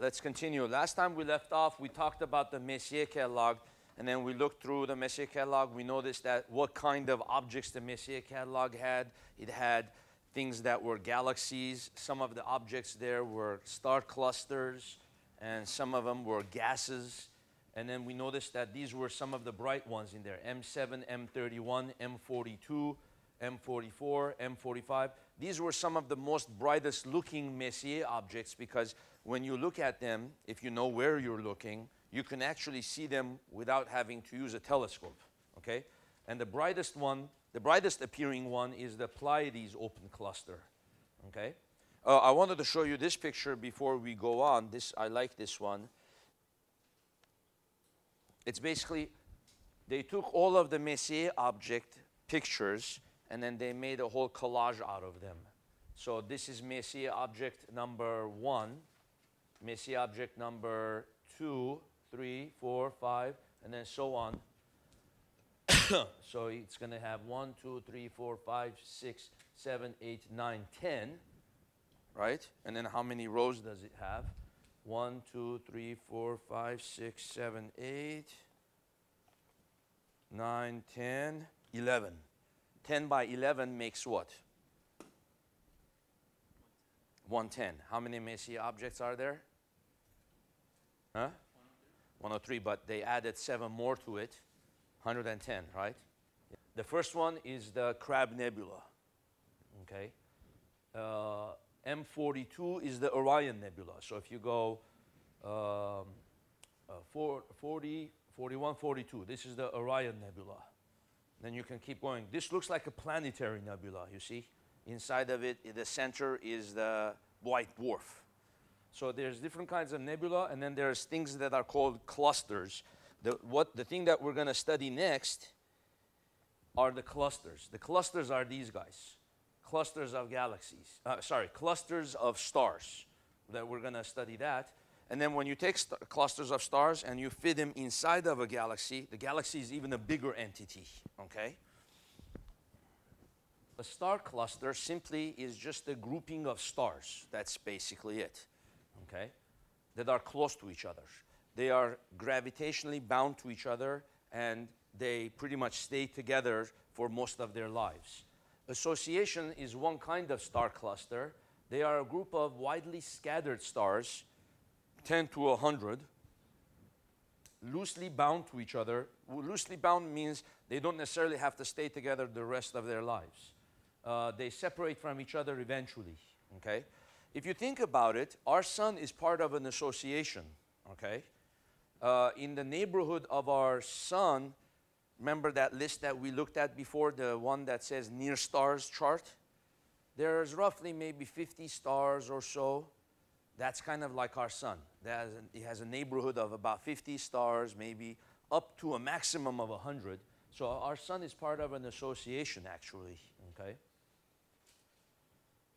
Let's continue. Last time we left off, we talked about the Messier catalog, and then we looked through the Messier catalog. We noticed that what kind of objects the Messier catalog had. It had things that were galaxies. Some of the objects there were star clusters, and some of them were gases. And then we noticed that these were some of the bright ones in there M7, M31, M42, M44, M45. These were some of the most brightest looking Messier objects because when you look at them, if you know where you're looking, you can actually see them without having to use a telescope, okay? And the brightest one, the brightest appearing one is the Pleiades open cluster, okay? Uh, I wanted to show you this picture before we go on. This, I like this one. It's basically, they took all of the Messier object pictures and then they made a whole collage out of them. So this is Messier object number one, Messier object number two, three, four, five, and then so on. so it's going to have one, two, three, four, five, six, seven, eight, nine, ten, right? And then how many rows does it have? One, two, three, four, five, six, seven, eight, nine, ten, eleven. 10 by 11 makes what? 110. How many Messier objects are there? Huh? 103, but they added seven more to it. 110, right? The first one is the Crab Nebula. Okay. Uh, M42 is the Orion Nebula. So if you go um, uh, 40, 41, 42, this is the Orion Nebula. Then you can keep going. This looks like a planetary nebula, you see? Inside of it, the center is the white dwarf. So there's different kinds of nebula, and then there's things that are called clusters. The, what, the thing that we're going to study next are the clusters. The clusters are these guys. Clusters of galaxies. Uh, sorry, clusters of stars. That we're going to study that. And then when you take clusters of stars and you fit them inside of a galaxy, the galaxy is even a bigger entity, okay? A star cluster simply is just a grouping of stars. That's basically it, okay? That are close to each other. They are gravitationally bound to each other and they pretty much stay together for most of their lives. Association is one kind of star cluster. They are a group of widely scattered stars 10 to 100, loosely bound to each other. Loosely bound means they don't necessarily have to stay together the rest of their lives. Uh, they separate from each other eventually, okay? If you think about it, our sun is part of an association, okay? Uh, in the neighborhood of our sun, remember that list that we looked at before, the one that says near stars chart? There's roughly maybe 50 stars or so that's kind of like our sun. Has it has a neighborhood of about 50 stars, maybe up to a maximum of 100. So our sun is part of an association, actually. Okay.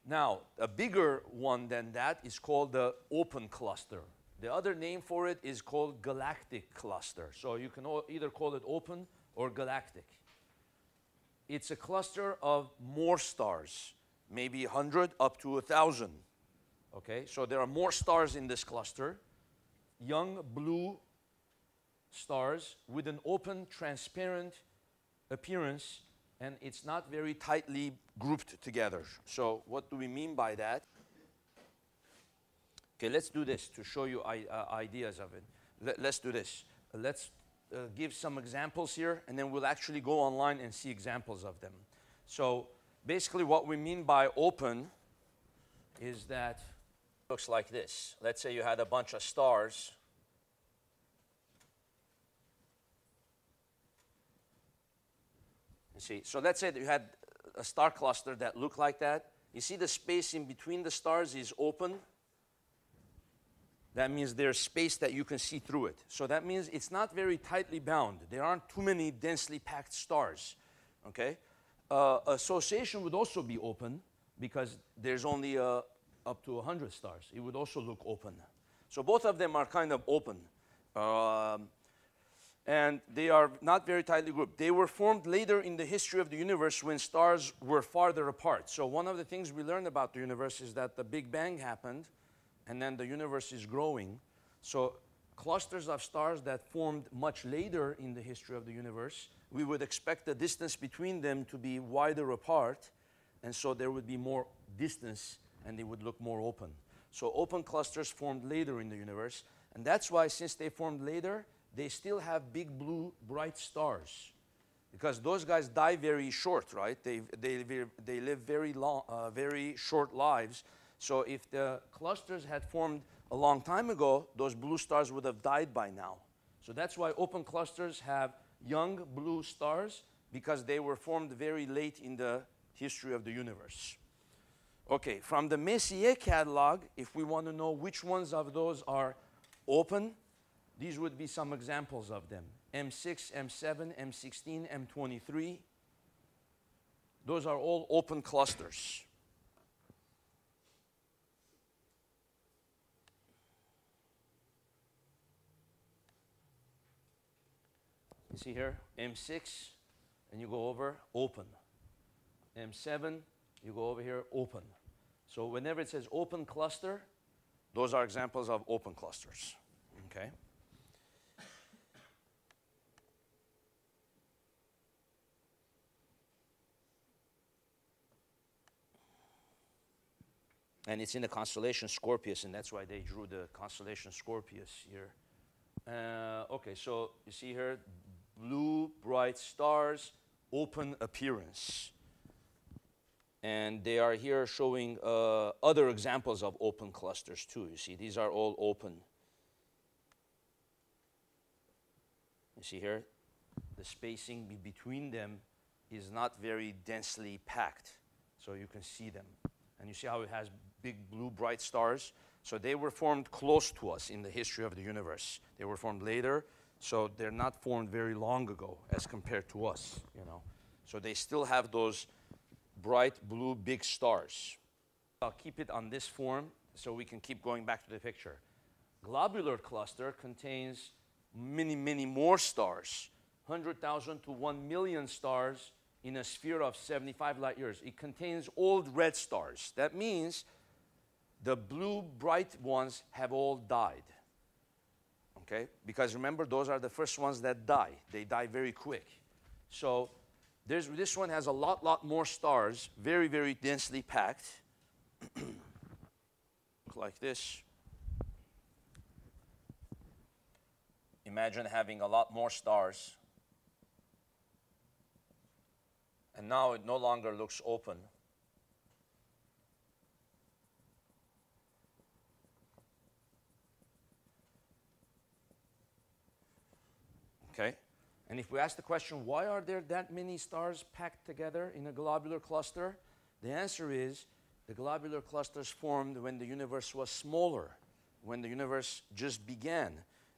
Now, a bigger one than that is called the open cluster. The other name for it is called galactic cluster. So you can either call it open or galactic. It's a cluster of more stars, maybe 100 up to 1,000 Okay, so there are more stars in this cluster, young blue stars with an open, transparent appearance, and it's not very tightly grouped together. So, what do we mean by that? Okay, let's do this to show you uh, ideas of it. Let, us do this. let's uh, give some examples here, and then we'll actually go online and see examples of them. So, basically, what we mean by open is that looks like this. Let's say you had a bunch of stars. You see, so let's say that you had a star cluster that looked like that. You see the space in between the stars is open. That means there's space that you can see through it. So that means it's not very tightly bound. There aren't too many densely packed stars. Okay? Uh, association would also be open because there's only a, up to 100 stars. It would also look open. So both of them are kind of open. Um, and they are not very tightly grouped. They were formed later in the history of the universe when stars were farther apart. So one of the things we learned about the universe is that the Big Bang happened, and then the universe is growing. So clusters of stars that formed much later in the history of the universe, we would expect the distance between them to be wider apart, and so there would be more distance and they would look more open. So open clusters formed later in the universe, and that's why since they formed later, they still have big blue bright stars. Because those guys die very short, right? They, they, they live very, long, uh, very short lives. So if the clusters had formed a long time ago, those blue stars would have died by now. So that's why open clusters have young blue stars because they were formed very late in the history of the universe. Okay, from the Messier catalog, if we want to know which ones of those are open, these would be some examples of them. M6, M7, M16, M23. Those are all open clusters. You see here, M6, and you go over, open. M7, you go over here, open. So whenever it says open cluster, those are examples of open clusters, okay? And it's in the constellation Scorpius, and that's why they drew the constellation Scorpius here. Uh, okay, so you see here, blue, bright stars, open appearance. And they are here showing uh, other examples of open clusters too. You see, these are all open. You see here, the spacing be between them is not very densely packed, so you can see them. And you see how it has big blue bright stars? So they were formed close to us in the history of the universe. They were formed later, so they're not formed very long ago as compared to us, you know. So they still have those bright blue big stars. I'll keep it on this form so we can keep going back to the picture. Globular cluster contains many, many more stars, 100,000 to 1 million stars in a sphere of 75 light years. It contains old red stars. That means the blue bright ones have all died. Okay? Because remember, those are the first ones that die. They die very quick. So there's, this one has a lot, lot more stars, very, very densely packed. like this. Imagine having a lot more stars. And now it no longer looks open. Okay? And if we ask the question, why are there that many stars packed together in a globular cluster? The answer is the globular clusters formed when the universe was smaller, when the universe just began.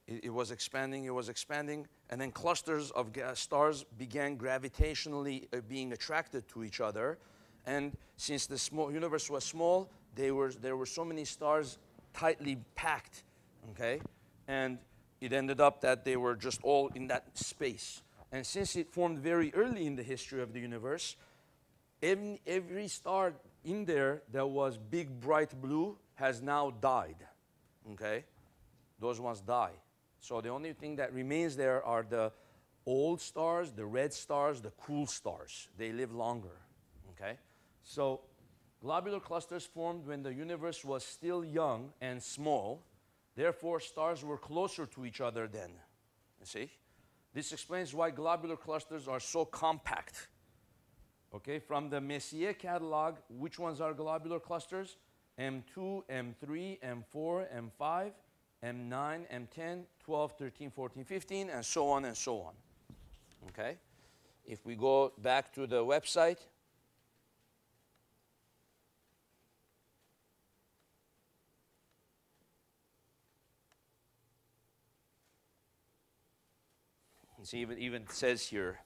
It, it was expanding, it was expanding, and then clusters of stars began gravitationally uh, being attracted to each other. And since the small universe was small, they were, there were so many stars tightly packed, okay? And it ended up that they were just all in that space. And since it formed very early in the history of the universe, every, every star in there that was big, bright blue has now died. Okay? Those ones die. So the only thing that remains there are the old stars, the red stars, the cool stars. They live longer. Okay? So globular clusters formed when the universe was still young and small Therefore, stars were closer to each other then. You see? This explains why globular clusters are so compact. Okay, from the Messier catalog, which ones are globular clusters? M2, M3, M4, M5, M9, M10, 12, 13, 14, 15, and so on and so on. Okay? If we go back to the website, See, even, even says here,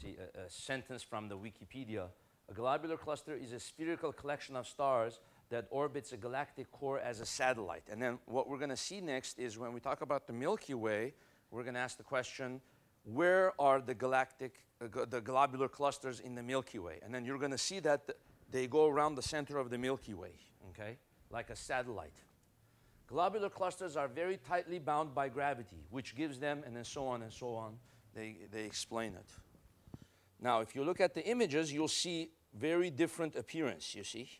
see, a, a sentence from the Wikipedia. A globular cluster is a spherical collection of stars that orbits a galactic core as a satellite. And then what we're going to see next is when we talk about the Milky Way, we're going to ask the question, where are the galactic, uh, the globular clusters in the Milky Way? And then you're going to see that they go around the center of the Milky Way, okay, like a satellite. Globular clusters are very tightly bound by gravity, which gives them, and then so on and so on. They, they explain it. Now, if you look at the images, you'll see very different appearance, you see.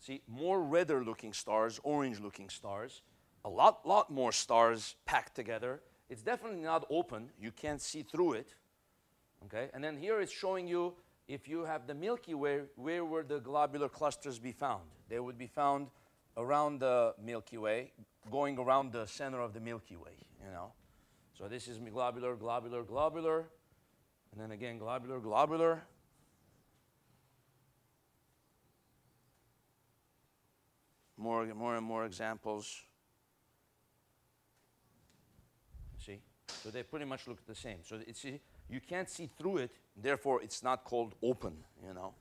See, more redder looking stars, orange looking stars, a lot, lot more stars packed together. It's definitely not open. You can't see through it. Okay, and then here it's showing you if you have the Milky Way, where would the globular clusters be found? They would be found around the Milky Way, going around the center of the Milky Way, you know. So this is globular, globular, globular, and then again globular, globular. More, more and more examples. See? So they pretty much look the same. So it's, you can't see through it, therefore it's not called open, you know.